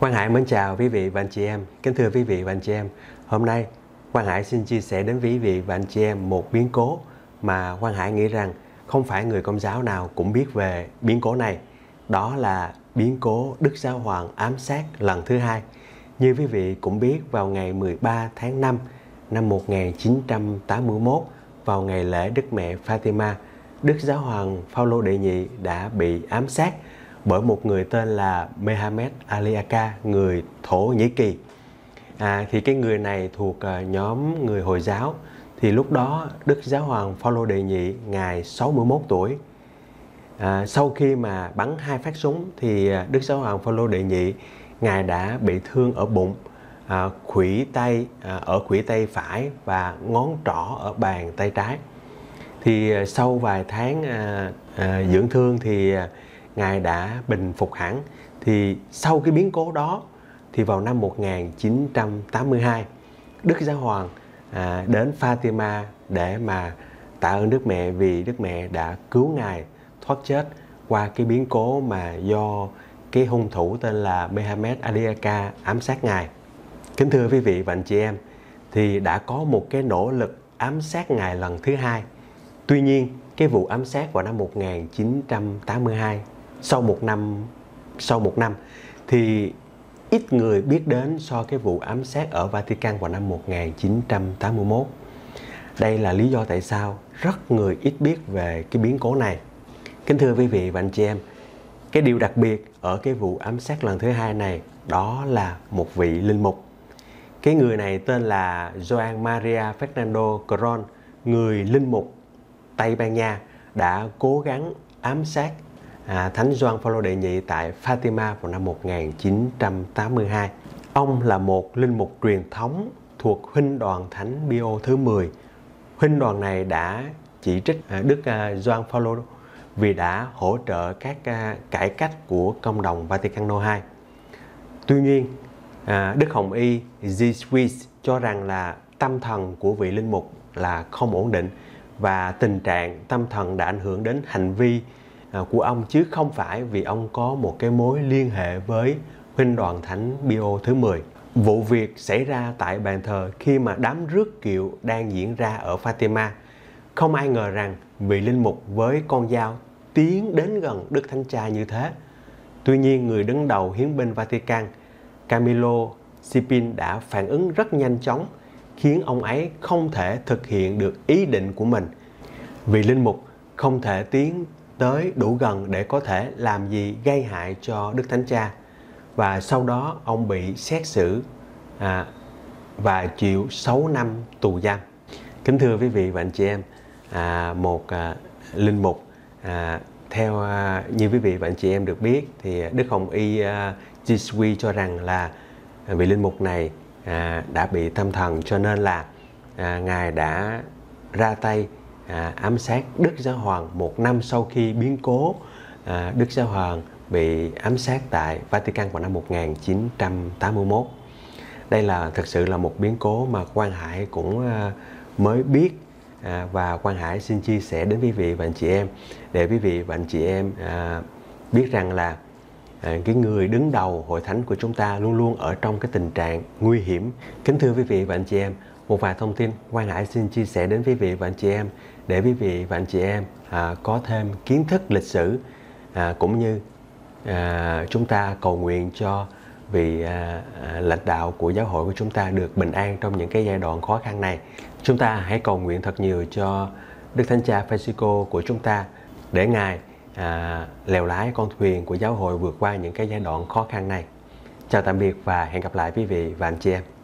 Quang Hải mến chào quý vị và anh chị em. Kính thưa quý vị và anh chị em, hôm nay Quang Hải xin chia sẻ đến quý vị và anh chị em một biến cố mà Quang Hải nghĩ rằng không phải người công giáo nào cũng biết về biến cố này. Đó là biến cố Đức Giáo Hoàng ám sát lần thứ hai. Như quý vị cũng biết vào ngày 13 tháng 5 năm 1981 vào ngày lễ Đức Mẹ Fatima, Đức Giáo Hoàng Phaolô đệ nhị đã bị ám sát bởi một người tên là Mohammed Ali Aka, người Thổ Nhĩ Kỳ. À, thì cái người này thuộc à, nhóm người Hồi giáo. Thì lúc đó Đức Giáo Hoàng Phaolô đệ nhị ngài 61 tuổi. À, sau khi mà bắn hai phát súng thì à, Đức Giáo Hoàng Phaolô đệ nhị ngài đã bị thương ở bụng, à, khuỷu tay à, ở khuỷu tay phải và ngón trỏ ở bàn tay trái. Thì à, sau vài tháng à, à, dưỡng thương thì à, Ngài đã bình phục hẳn. Thì sau cái biến cố đó thì vào năm 1982 Đức Giáo Hoàng à, đến Fatima để mà tạ ơn Đức Mẹ vì Đức Mẹ đã cứu Ngài thoát chết qua cái biến cố mà do cái hung thủ tên là Mohammed Adiaka ám sát Ngài. Kính thưa quý vị và anh chị em, thì đã có một cái nỗ lực ám sát Ngài lần thứ hai. Tuy nhiên, cái vụ ám sát vào năm 1982 sau một năm sau một năm thì ít người biết đến so cái vụ ám sát ở Vatican vào năm 1981. Đây là lý do tại sao rất người ít biết về cái biến cố này. Kính thưa quý vị và anh chị em, cái điều đặc biệt ở cái vụ ám sát lần thứ hai này đó là một vị linh mục. Cái người này tên là Joan Maria Fernando Coron, người linh mục Tây Ban Nha đã cố gắng ám sát à, Thánh Gioan Phaolô đệ nhị tại Fatima vào năm 1982. Ông là một linh mục truyền thống thuộc huynh đoàn Thánh Pio thứ 10. Huynh đoàn này đã chỉ trích à, Đức à, Gioan Phaolô vì đã hỗ trợ các à, cải cách của công đồng Vatican II. Tuy nhiên, à, Đức Hồng Y G. Swiss cho rằng là tâm thần của vị linh mục là không ổn định và tình trạng tâm thần đã ảnh hưởng đến hành vi À, của ông chứ không phải vì ông có một cái mối liên hệ với huynh đoàn thánh Bio thứ 10. Vụ việc xảy ra tại bàn thờ khi mà đám rước kiệu đang diễn ra ở Fatima. Không ai ngờ rằng vị linh mục với con dao tiến đến gần Đức Thánh Cha như thế. Tuy nhiên, người đứng đầu hiến binh Vatican, camilo Sipin đã phản ứng rất nhanh chóng, khiến ông ấy không thể thực hiện được ý định của mình. Vị linh mục không thể tiến tới đủ gần để có thể làm gì gây hại cho Đức Thánh Cha và sau đó ông bị xét xử à, và chịu 6 năm tù giam. Kính thưa quý vị và anh chị em, à, một à, linh mục à, theo à, như quý vị và anh chị em được biết thì Đức Hồng Y à, Jisui cho rằng là vị linh mục này à, đã bị tâm thần cho nên là à, ngài đã ra tay à, ám sát Đức Giáo Hoàng một năm sau khi biến cố à, Đức Giáo Hoàng bị ám sát tại Vatican vào năm 1981. Đây là thực sự là một biến cố mà Quang Hải cũng à, mới biết à, và Quang Hải xin chia sẻ đến quý vị và anh chị em để quý vị và anh chị em à, biết rằng là à, cái người đứng đầu hội thánh của chúng ta luôn luôn ở trong cái tình trạng nguy hiểm. Kính thưa quý vị và anh chị em, một vài thông tin quan Hải xin chia sẻ đến quý vị và anh chị em để quý vị và anh chị em à, có thêm kiến thức lịch sử à, cũng như à, chúng ta cầu nguyện cho vị à, à, lãnh đạo của giáo hội của chúng ta được bình an trong những cái giai đoạn khó khăn này. Chúng ta hãy cầu nguyện thật nhiều cho Đức Thánh Cha Francisco của chúng ta để Ngài à, lèo lái con thuyền của giáo hội vượt qua những cái giai đoạn khó khăn này. Chào tạm biệt và hẹn gặp lại quý vị và anh chị em.